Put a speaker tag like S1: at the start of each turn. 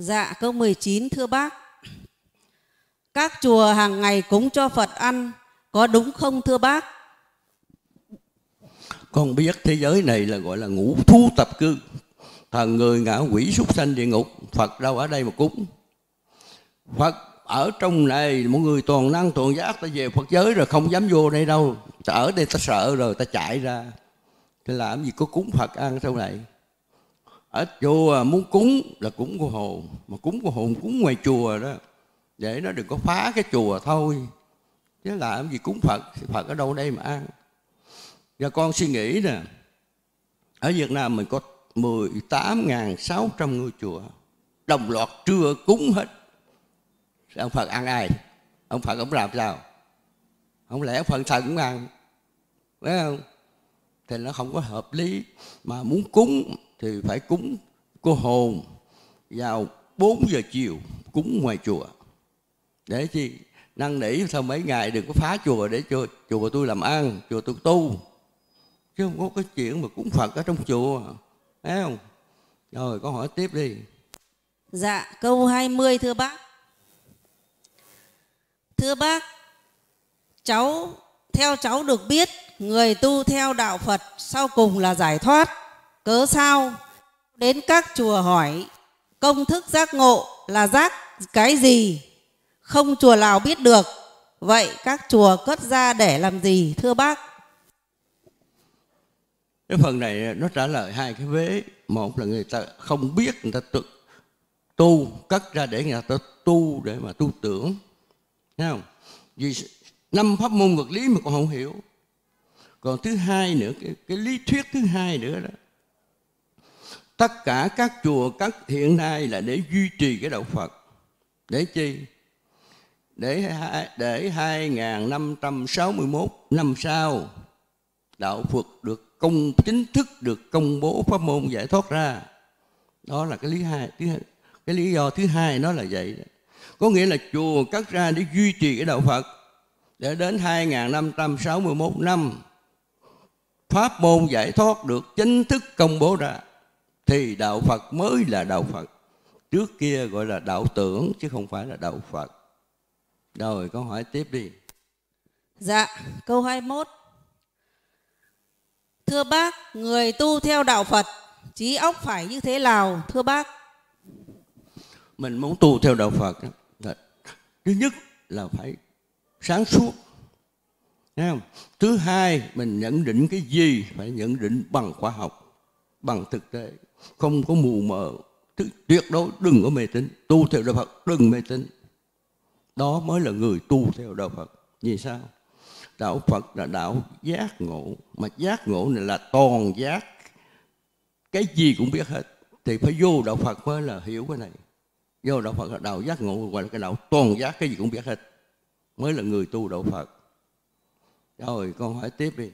S1: Dạ câu 19 thưa bác. Các chùa hàng ngày cúng cho Phật ăn, có đúng không, thưa bác?
S2: Con biết thế giới này là gọi là ngũ thú tập cư. Thần người ngã quỷ súc sanh địa ngục. Phật đâu ở đây mà cúng. Phật ở trong này mọi người toàn năng, toàn giác, ta về Phật giới rồi không dám vô đây đâu. Ta ở đây ta sợ rồi, ta chạy ra. Thế làm gì có cúng Phật ăn sau này. Ở chùa à, muốn cúng là cúng của hồn. Mà cúng của hồn cúng ngoài chùa đó. Để nó đừng có phá cái chùa thôi. Chứ làm gì cúng Phật. Phật ở đâu đây mà ăn. Và con suy nghĩ nè. Ở Việt Nam mình có 18.600 ngôi chùa. Đồng loạt trưa cúng hết. Ông Phật ăn ai? Ông Phật ông làm sao? Không lẽ Phật thần cũng ăn? Phải không? Thì nó không có hợp lý. Mà muốn cúng thì phải cúng cô hồn vào 4 giờ chiều cúng ngoài chùa. Để chi? Năn nỉ sau mấy ngày đừng có phá chùa để cho chùa tôi làm ăn, chùa tôi tu. Chứ không có cái chuyện mà cúng Phật ở trong chùa. Thấy không? Rồi có hỏi tiếp đi.
S1: Dạ câu 20 thưa bác. Thưa bác, cháu theo cháu được biết người tu theo đạo Phật sau cùng là giải thoát. Cớ sao đến các chùa hỏi công thức giác ngộ là giác cái gì? Không chùa nào biết được. Vậy các chùa cất ra để làm gì thưa bác?
S2: Cái phần này nó trả lời hai cái vế. Một là người ta không biết người ta tu, tu cất ra để người ta tu để mà tu tưởng Thấy không? Vì năm pháp môn vật lý mà còn không hiểu. Còn thứ hai nữa, cái, cái lý thuyết thứ hai nữa đó. Tất cả các chùa các hiện nay là để duy trì cái đạo Phật. Để chi? Để để 2561 năm sau, đạo Phật được công, chính thức được công bố pháp môn giải thoát ra. Đó là cái lý hai, thứ cái lý do thứ hai nó là vậy đó. Có nghĩa là chùa cắt ra để duy trì cái đạo Phật để đến 2561 năm, pháp môn giải thoát được chính thức công bố ra thì đạo Phật mới là đạo Phật. Trước kia gọi là đạo tưởng chứ không phải là đạo Phật. Rồi câu hỏi tiếp đi.
S1: Dạ, câu 21. Thưa bác, người tu theo đạo Phật trí óc phải như thế nào thưa bác?
S2: Mình muốn tu theo đạo Phật thứ nhất là phải sáng suốt Thấy không? Thứ hai, mình nhận định cái gì phải nhận định bằng khoa học, bằng thực tế, không có mù mờ. Tuyệt đối đừng có mê tín, tu theo đạo Phật đừng mê tín. Đó mới là người tu theo đạo Phật. Vì sao? Đạo Phật là đạo giác ngộ, mà giác ngộ này là toàn giác. Cái gì cũng biết hết, thì phải vô đạo Phật mới là hiểu cái này Vô đạo Phật là đạo giác ngộ gọi là cái đạo toàn giác cái gì cũng biết hết mới là người tu đạo Phật rồi con hỏi tiếp đi